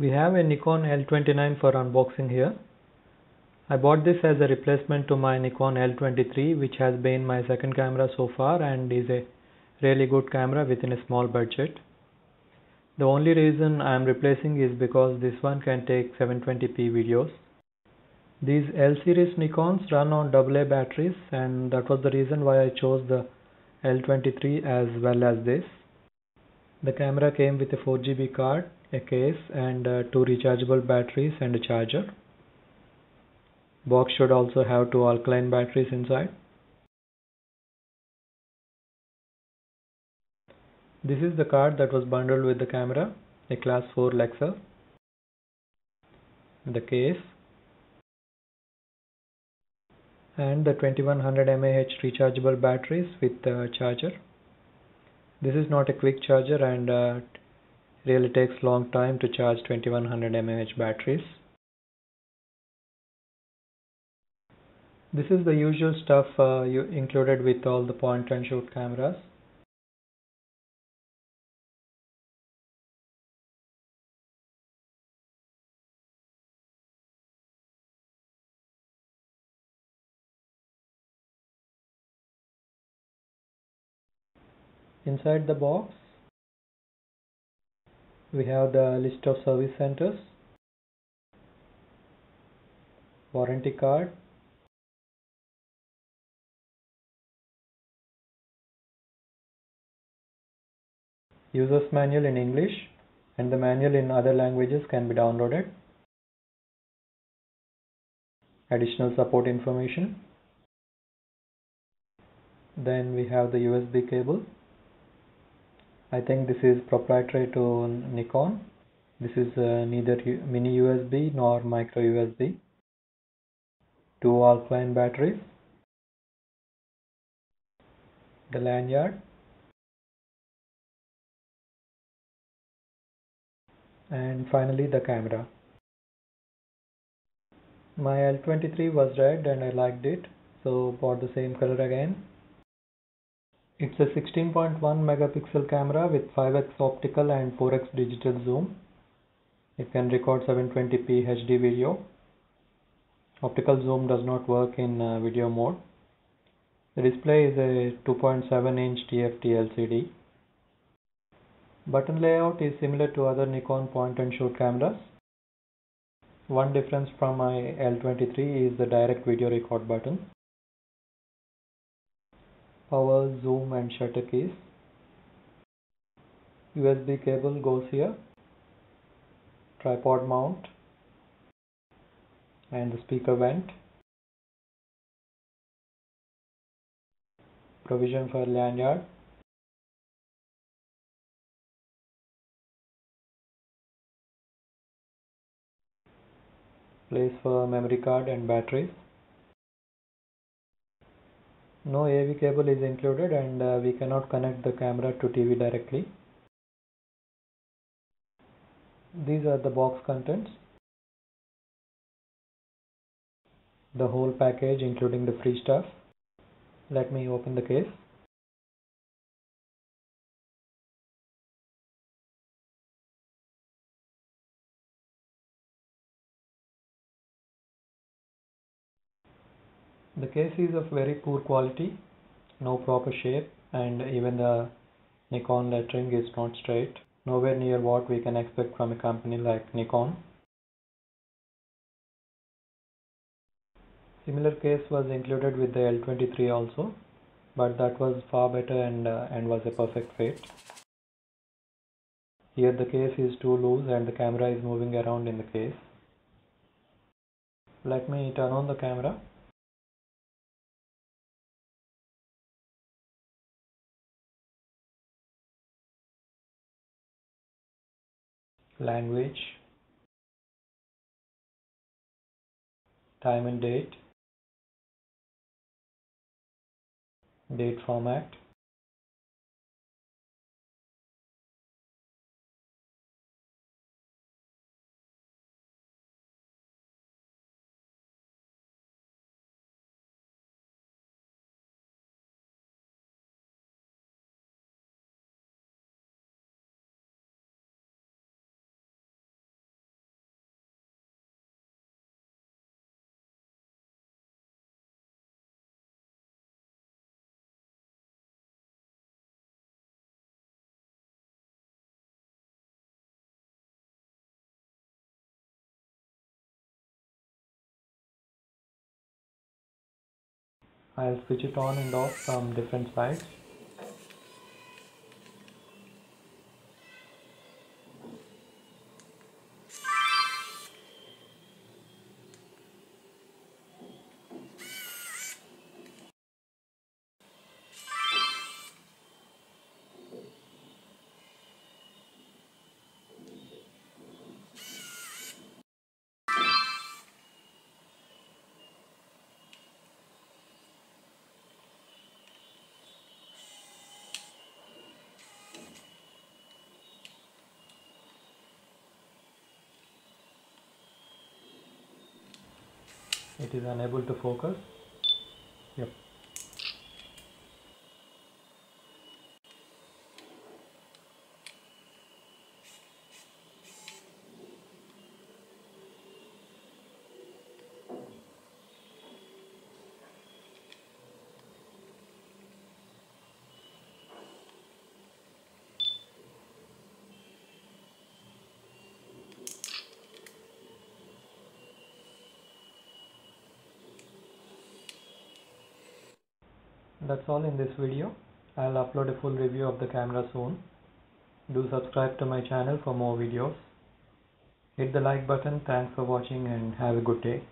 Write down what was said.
We have a Nikon L29 for unboxing here. I bought this as a replacement to my Nikon L23 which has been my second camera so far and is a really good camera within a small budget. The only reason I am replacing is because this one can take 720p videos. These L series Nikons run on AA batteries and that was the reason why I chose the L23 as well as this. The camera came with a 4GB card, a case and uh, two rechargeable batteries and a charger. Box should also have two alkaline batteries inside. This is the card that was bundled with the camera, a class 4 Lexar. The case and the 2100 mAh rechargeable batteries with the charger this is not a quick charger and uh, really takes long time to charge 2100 mAh batteries. This is the usual stuff uh, you included with all the point and shoot cameras. Inside the box, we have the list of service centers, warranty card, user's manual in English and the manual in other languages can be downloaded. Additional support information. Then we have the USB cable I think this is proprietary to Nikon. This is uh, neither mini USB nor micro USB. Two alkaline batteries. The lanyard. And finally the camera. My L23 was red and I liked it so bought the same color again it's a 16.1 megapixel camera with 5x optical and 4x digital zoom. It can record 720p HD video. Optical zoom does not work in uh, video mode. The display is a 2.7 inch TFT LCD. Button layout is similar to other Nikon point and shoot cameras. One difference from my L23 is the direct video record button power zoom and shutter keys. USB cable goes here. Tripod mount. And the speaker vent. Provision for lanyard. Place for memory card and batteries no AV cable is included and uh, we cannot connect the camera to TV directly. These are the box contents. The whole package including the free stuff. Let me open the case. The case is of very poor quality, no proper shape and even the Nikon lettering is not straight, nowhere near what we can expect from a company like Nikon. Similar case was included with the L23 also, but that was far better and, uh, and was a perfect fit. Here the case is too loose and the camera is moving around in the case. Let me turn on the camera. Language time and date date format I'll switch it on and off from different sides. It is unable to focus. Yep. That's all in this video. I'll upload a full review of the camera soon. Do subscribe to my channel for more videos. Hit the like button. Thanks for watching and have a good day.